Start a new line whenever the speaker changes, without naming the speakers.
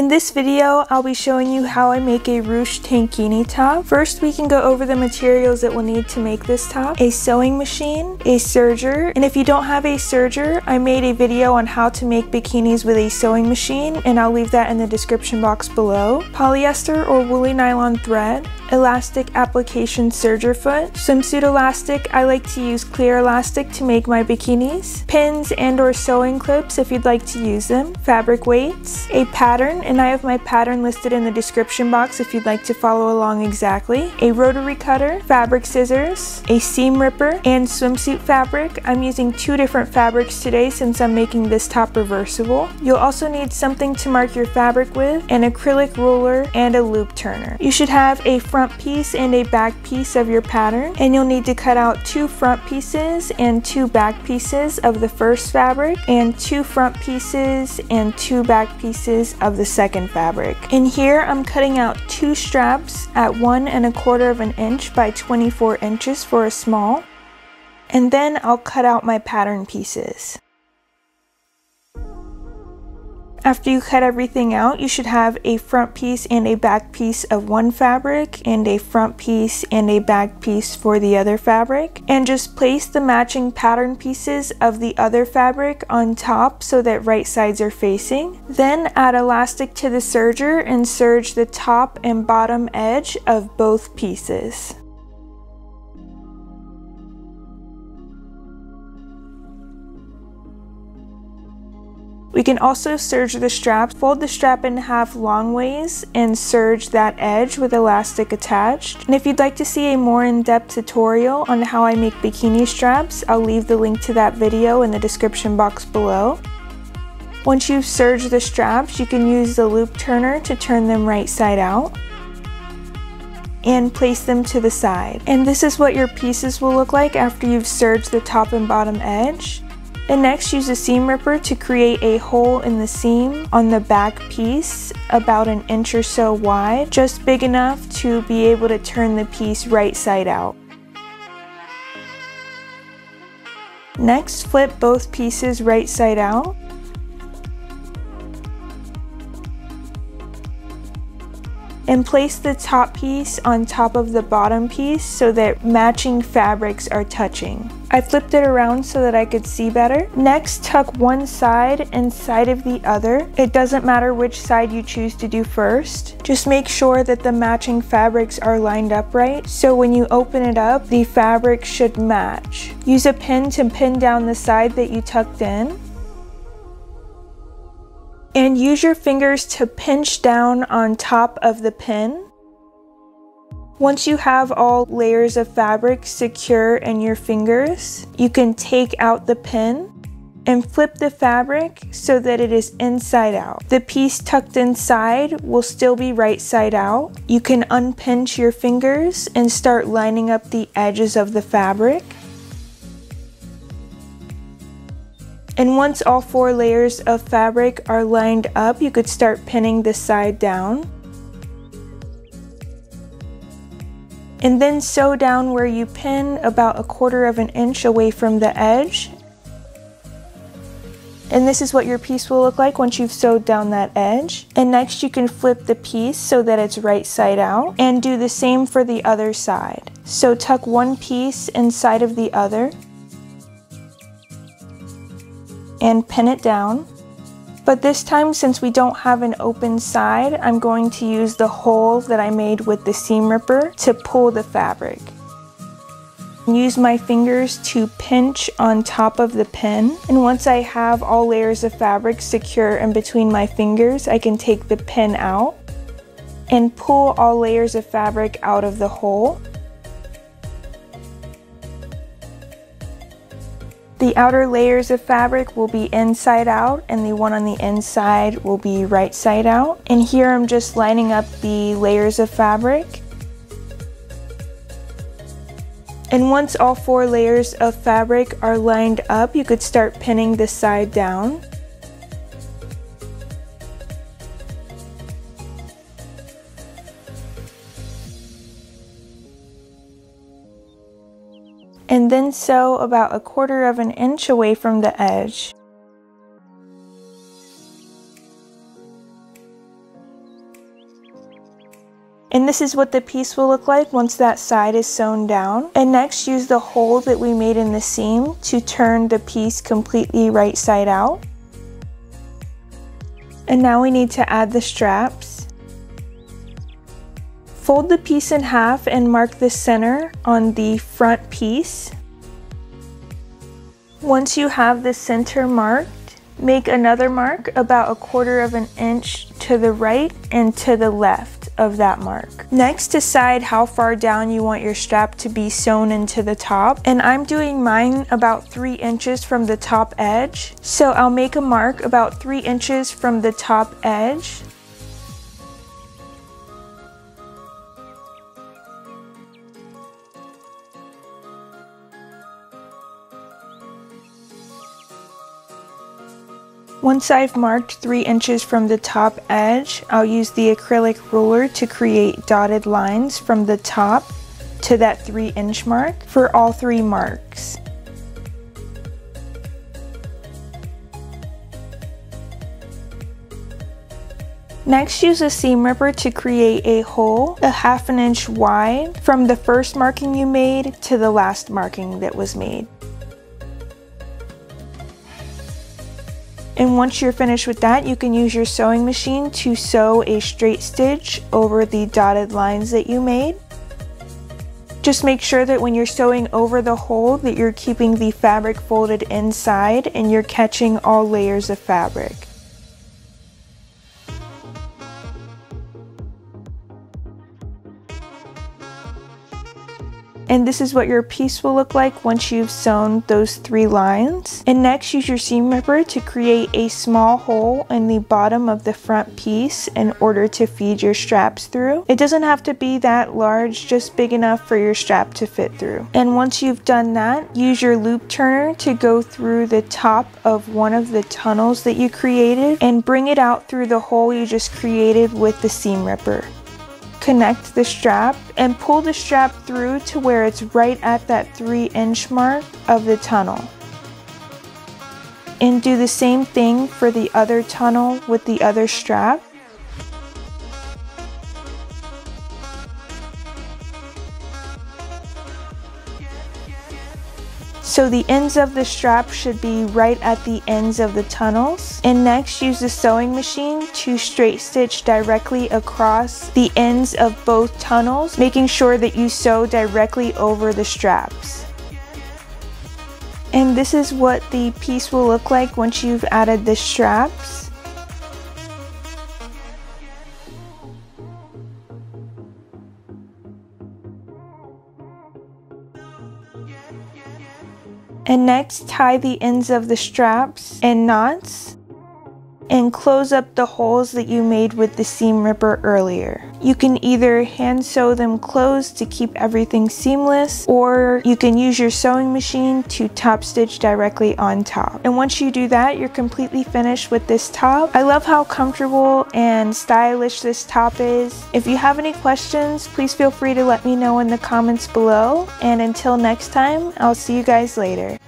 In this video, I'll be showing you how I make a ruched tankini top. First, we can go over the materials that we'll need to make this top. A sewing machine, a serger, and if you don't have a serger, I made a video on how to make bikinis with a sewing machine, and I'll leave that in the description box below. Polyester or woolly nylon thread, elastic application serger foot, swimsuit elastic, I like to use clear elastic to make my bikinis, pins and or sewing clips if you'd like to use them, fabric weights, a pattern, and I have my pattern listed in the description box if you'd like to follow along exactly, a rotary cutter, fabric scissors, a seam ripper, and swimsuit fabric. I'm using two different fabrics today since I'm making this top reversible. You'll also need something to mark your fabric with, an acrylic ruler, and a loop turner. You should have a front piece and a back piece of your pattern and you'll need to cut out two front pieces and two back pieces of the first fabric and two front pieces and two back pieces of the second fabric. In here I'm cutting out two straps at one and a quarter of an inch by 24 inches for a small and then I'll cut out my pattern pieces. After you cut everything out, you should have a front piece and a back piece of one fabric and a front piece and a back piece for the other fabric. And just place the matching pattern pieces of the other fabric on top so that right sides are facing. Then add elastic to the serger and serge the top and bottom edge of both pieces. We can also serge the strap. Fold the strap in half long ways and serge that edge with elastic attached. And if you'd like to see a more in-depth tutorial on how I make bikini straps, I'll leave the link to that video in the description box below. Once you've serged the straps, you can use the loop turner to turn them right side out and place them to the side. And this is what your pieces will look like after you've serged the top and bottom edge. And next use a seam ripper to create a hole in the seam on the back piece about an inch or so wide, just big enough to be able to turn the piece right side out. Next, flip both pieces right side out. And place the top piece on top of the bottom piece so that matching fabrics are touching. I flipped it around so that I could see better. Next, tuck one side inside of the other. It doesn't matter which side you choose to do first. Just make sure that the matching fabrics are lined up right, so when you open it up, the fabric should match. Use a pin to pin down the side that you tucked in and use your fingers to pinch down on top of the pin. Once you have all layers of fabric secure in your fingers, you can take out the pin and flip the fabric so that it is inside out. The piece tucked inside will still be right side out. You can unpinch your fingers and start lining up the edges of the fabric. And once all four layers of fabric are lined up, you could start pinning the side down. And then sew down where you pin about a quarter of an inch away from the edge. And this is what your piece will look like once you've sewed down that edge. And next you can flip the piece so that it's right side out and do the same for the other side. So tuck one piece inside of the other and pin it down. But this time, since we don't have an open side, I'm going to use the hole that I made with the seam ripper to pull the fabric. Use my fingers to pinch on top of the pin. And once I have all layers of fabric secure in between my fingers, I can take the pin out and pull all layers of fabric out of the hole. The outer layers of fabric will be inside out and the one on the inside will be right side out. And here I'm just lining up the layers of fabric. And once all four layers of fabric are lined up, you could start pinning the side down. And then sew about a quarter of an inch away from the edge. And this is what the piece will look like once that side is sewn down. And next use the hole that we made in the seam to turn the piece completely right side out. And now we need to add the straps. Fold the piece in half and mark the center on the front piece. Once you have the center marked, make another mark about a quarter of an inch to the right and to the left of that mark. Next, decide how far down you want your strap to be sewn into the top. And I'm doing mine about three inches from the top edge. So I'll make a mark about three inches from the top edge. Once I've marked 3 inches from the top edge, I'll use the acrylic ruler to create dotted lines from the top to that 3 inch mark for all three marks. Next, use a seam ripper to create a hole a half an inch wide from the first marking you made to the last marking that was made. And once you're finished with that, you can use your sewing machine to sew a straight stitch over the dotted lines that you made. Just make sure that when you're sewing over the hole that you're keeping the fabric folded inside and you're catching all layers of fabric. And this is what your piece will look like once you've sewn those three lines. And next use your seam ripper to create a small hole in the bottom of the front piece in order to feed your straps through. It doesn't have to be that large, just big enough for your strap to fit through. And once you've done that, use your loop turner to go through the top of one of the tunnels that you created and bring it out through the hole you just created with the seam ripper connect the strap and pull the strap through to where it's right at that 3 inch mark of the tunnel. And do the same thing for the other tunnel with the other strap. So the ends of the strap should be right at the ends of the tunnels. And next use the sewing machine to straight stitch directly across the ends of both tunnels, making sure that you sew directly over the straps. And this is what the piece will look like once you've added the straps. And next tie the ends of the straps and knots and close up the holes that you made with the seam ripper earlier. You can either hand sew them closed to keep everything seamless or you can use your sewing machine to top stitch directly on top. And once you do that, you're completely finished with this top. I love how comfortable and stylish this top is. If you have any questions, please feel free to let me know in the comments below. And until next time, I'll see you guys later.